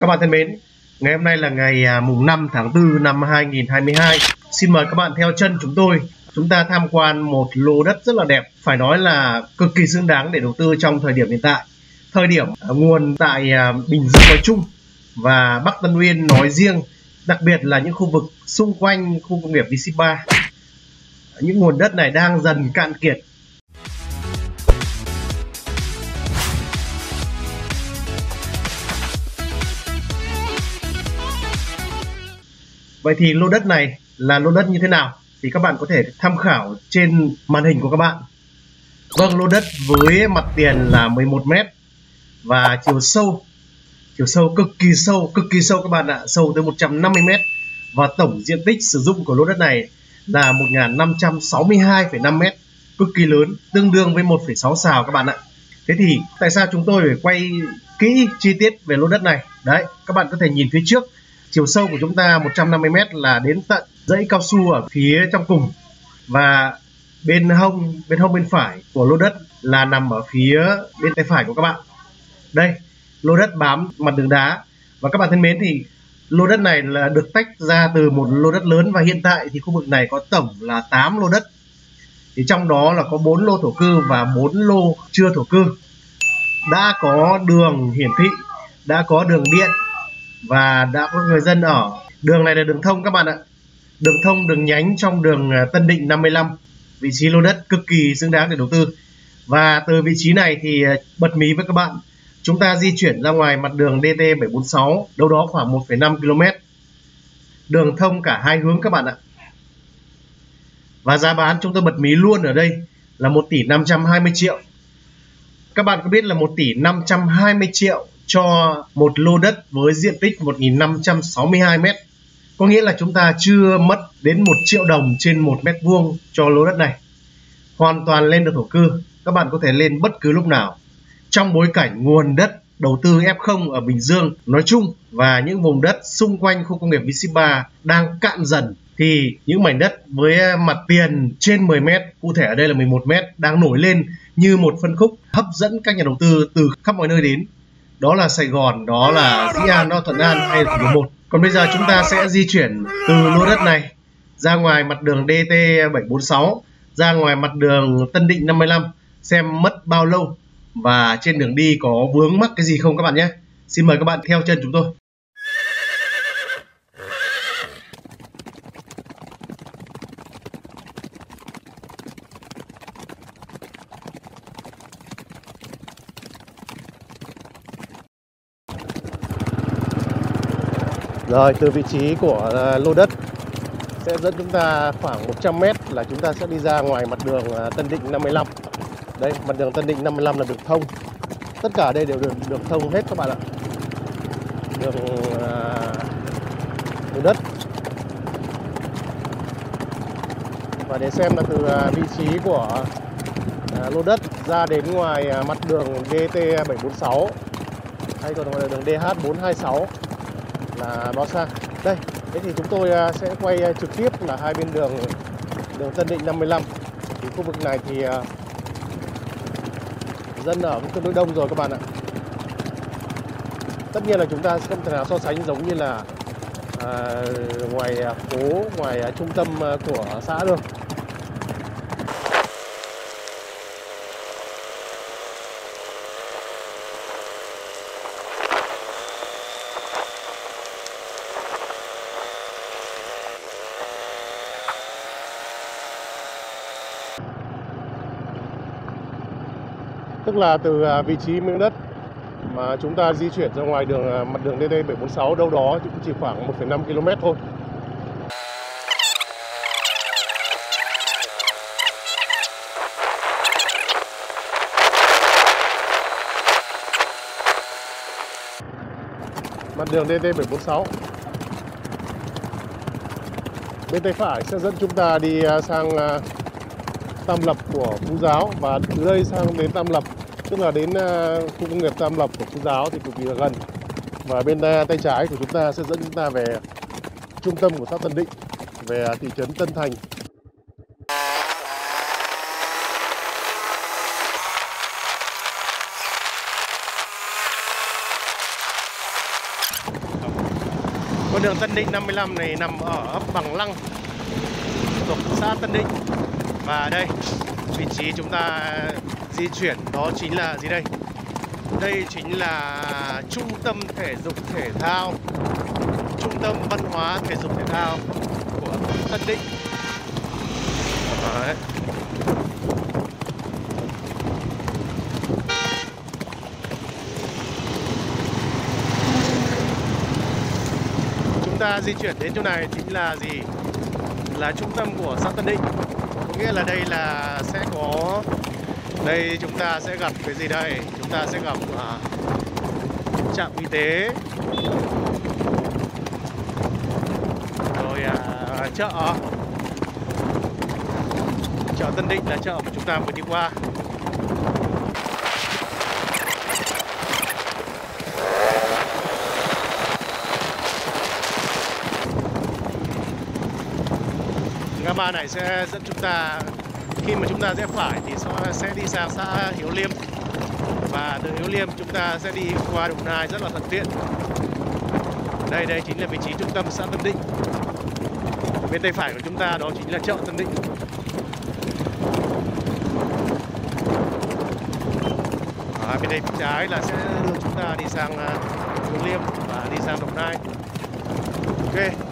Các bạn thân mến, ngày hôm nay là ngày à, mùng 5 tháng 4 năm 2022. Xin mời các bạn theo chân chúng tôi. Chúng ta tham quan một lô đất rất là đẹp, phải nói là cực kỳ xứng đáng để đầu tư trong thời điểm hiện tại. Thời điểm à, nguồn tại à, Bình Dương nói chung và Bắc Tân Uyên nói riêng, đặc biệt là những khu vực xung quanh khu công nghiệp DC3. Những nguồn đất này đang dần cạn kiệt Vậy thì lô đất này là lô đất như thế nào? Thì các bạn có thể tham khảo trên màn hình của các bạn. Vâng, lô đất với mặt tiền là 11 m và chiều sâu chiều sâu cực kỳ sâu, cực kỳ sâu các bạn ạ, sâu tới 150 m và tổng diện tích sử dụng của lô đất này là 1562,5 m, cực kỳ lớn, tương đương với 1,6 xào các bạn ạ. Thế thì tại sao chúng tôi phải quay kỹ chi tiết về lô đất này? Đấy, các bạn có thể nhìn phía trước chiều sâu của chúng ta 150m là đến tận dãy cao su ở phía trong cùng. Và bên hông bên hông bên phải của lô đất là nằm ở phía bên tay phải của các bạn. Đây, lô đất bám mặt đường đá. Và các bạn thân mến, thì lô đất này là được tách ra từ một lô đất lớn. Và hiện tại thì khu vực này có tổng là 8 lô đất. Thì trong đó là có 4 lô thổ cư và 4 lô chưa thổ cư. Đã có đường hiển thị, đã có đường điện và đã có người dân ở. Đường này là đường thông các bạn ạ. Đường thông đường nhánh trong đường à, Tân Định 55 vị trí lô đất cực kỳ xứng đáng để đầu tư. Và từ vị trí này thì à, bật mí với các bạn. Chúng ta di chuyển ra ngoài mặt đường DT 746 đâu đó khoảng 1,5 km đường thông cả hai hướng các bạn ạ. Và giá bán chúng tôi bật mí luôn ở đây là 1 tỷ 520 triệu. Các bạn có biết là 1 tỷ 520 triệu cho một lô đất với diện tích 1562 m. Có nghĩa là chúng ta chưa mất đến 1 triệu đồng trên 1 mét vuông cho lô đất này. Hoàn toàn lên được thổ cư, các bạn có thể lên bất cứ lúc nào. Trong bối cảnh nguồn đất đầu tư F0 ở Bình Dương nói chung và những vùng đất xung quanh khu công nghiệp VC3 đang cạn dần thì những mảnh đất với mặt tiền trên 10 mét, cụ thể ở đây là 11 mét đang nổi lên như một phân khúc hấp dẫn các nhà đầu tư từ khắp mọi nơi đến đó là Sài Gòn, đó là Dĩ An, đó Thuận An hay là thủ đô 1. Còn bây giờ chúng ta sẽ di chuyển từ lô đất này ra ngoài mặt đường DT 746 ra ngoài mặt đường Tân Định 55 xem mất bao lâu và trên đường đi có vướng mắc cái gì không các bạn nhé. Xin mời các bạn theo chân chúng tôi. Rồi từ vị trí của ờ, lô đất sẽ dẫn chúng ta khoảng 100 m là chúng ta sẽ đi ra ngoài mặt đường ờ, Tân Định 55. Đây, mặt đường Tân Định 55 là đường thông. Tất cả đây đều được được thông hết các bạn ạ. Đường đường đất. Và để xem là từ ờ, vị trí của lô đất ra đến ngoài mặt đường DT 746 hay còn gọi là đường DH 426 là bao xa đây thế thì chúng tôi à, sẽ quay à, trực tiếp là hai bên đường đường Tân Định 55 thì khu vực này thì à, dân ở cũng tương đối đông rồi các bạn ạ. Tất nhiên là chúng ta sẽ không thể nào so sánh giống như là à, ngoài phố ngoài trung tâm của xã được tức là từ à, vị trí miếng đất mà chúng ta di chuyển ra ngoài đường à, mặt đường DD746 đâu đó cũng chỉ khoảng 1,5 km thôi. Mặt đường DD746 Bên tay phải sẽ dẫn chúng ta đi à, sang Tam Lập của Phú Giáo. Và từ đây sang đến Tam Lập, tức là đến à, khu công nghiệp Tam Lập của Phú Giáo thì cực kỳ là gần. Và bên à, tay trái của chúng ta sẽ dẫn chúng ta về trung tâm của xã Tân Định, về thị trấn Tân Thành. Con đường Tân Định 55 này nằm ở ấp Bằng Lăng, thuộc xã Tân Định và đây, vị trí chúng ta di chuyển đó chính là gì đây? Đây chính là trung tâm thể dục thể thao. Trung tâm văn hóa thể dục thể thao của Tân Định. Đấy. chúng ta di chuyển đến chỗ này chính là gì? Là trung tâm của xã Tân Định nghĩa là đây là sẽ có đây chúng ta sẽ gặp cái gì đây? Chúng ta sẽ gặp à, trạm y tế. Rồi à, chợ. Chợ Tân Định là chợ mà chúng ta vừa đi qua. Ngã này sẽ dẫn chúng ta khi mà chúng ta rẽ phải thì sẽ đi sang xã Hiếu Liêm. Và từ Hiếu Liêm chúng ta sẽ đi qua Đồng Nai rất là thuận tiện. Đây đây chính là vị trí trung tâm xã Tân Định. Bên tay phải của chúng ta đó chính là chợ Tân Định. À, bên đây bên trái là sẽ đưa chúng ta đi sang à, Hiếu Liêm và đi sang Đồng Nai. Ok.